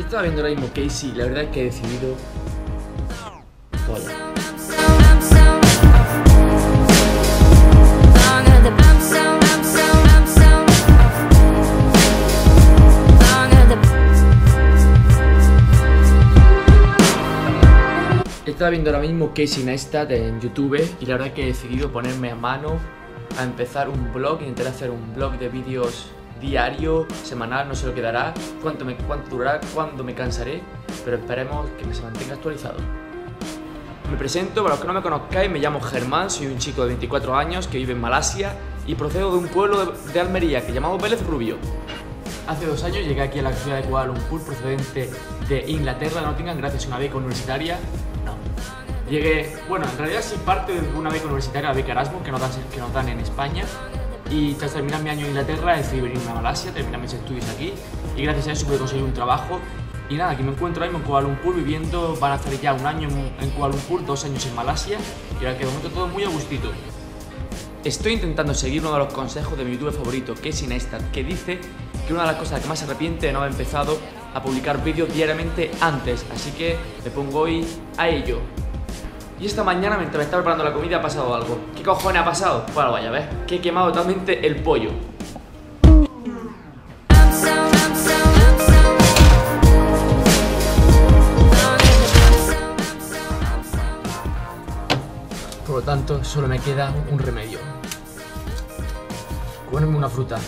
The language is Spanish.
Estaba viendo ahora mismo Casey la verdad es que he decidido... Joder. Estaba viendo ahora mismo Casey Neistat en YouTube y la verdad es que he decidido ponerme a mano a empezar un blog, intentar hacer un blog de vídeos diario, semanal, no sé lo que dará, cuánto, me, cuánto durará, cuándo me cansaré, pero esperemos que me se mantenga actualizado. Me presento, para los que no me conozcáis, me llamo Germán, soy un chico de 24 años que vive en Malasia y procedo de un pueblo de, de Almería que llamado Vélez Rubio. Hace dos años llegué aquí a la ciudad de Kuala Lumpur procedente de Inglaterra, no tengan gracias a una beca universitaria. No. Llegué, bueno, en realidad sí parte de una beca universitaria, la beca Erasmus, que nos dan, que nos dan en España. Y tras terminar mi año en Inglaterra decidí venirme a Malasia, terminar mis estudios aquí y gracias a eso pude conseguir un trabajo. Y nada, aquí me encuentro mismo en Kuala Lumpur viviendo, van a hacer ya un año en, Kuala Lumpur, dos años en Malasia y ahora que de momento todo muy a gustito. Estoy intentando seguir uno de los consejos de mi youtuber favorito, Casey Neistat, que dice que una de las cosas que más se arrepiente de no haber empezado a publicar vídeos diariamente antes, así que me pongo hoy a ello. Y esta mañana, mientras me estaba preparando la comida, ha pasado algo. ¿Qué cojones ha pasado? Bueno, vaya a ver, que he quemado totalmente el pollo. Por lo tanto, solo me queda un remedio. Comerme una fruta.